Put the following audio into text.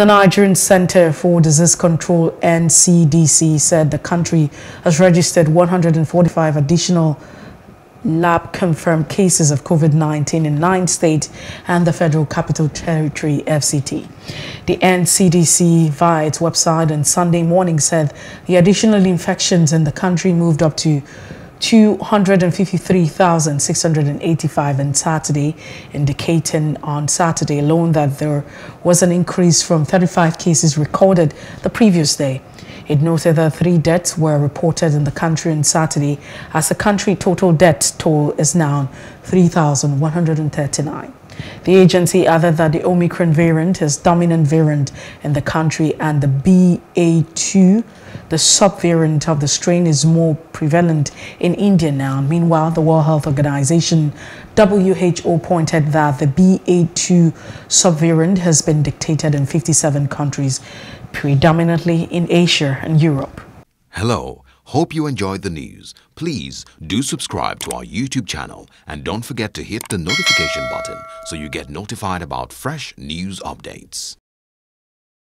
The Nigerian Center for Disease Control NCDC said the country has registered 145 additional lab confirmed cases of COVID-19 in nine states and the Federal Capital Territory FCT. The NCDC via its website on Sunday morning said the additional infections in the country moved up to 253,685 on Saturday, indicating on Saturday alone that there was an increase from 35 cases recorded the previous day. It noted that three deaths were reported in the country on Saturday, as the country total death toll is now 3,139. The agency added that the Omicron variant is dominant variant in the country and the BA2, the subvariant of the strain, is more prevalent in India now. Meanwhile, the World Health Organization WHO pointed that the BA2 subvariant has been detected in 57 countries, predominantly in Asia and Europe. Hello. Hope you enjoyed the news. Please do subscribe to our YouTube channel and don't forget to hit the notification button so you get notified about fresh news updates.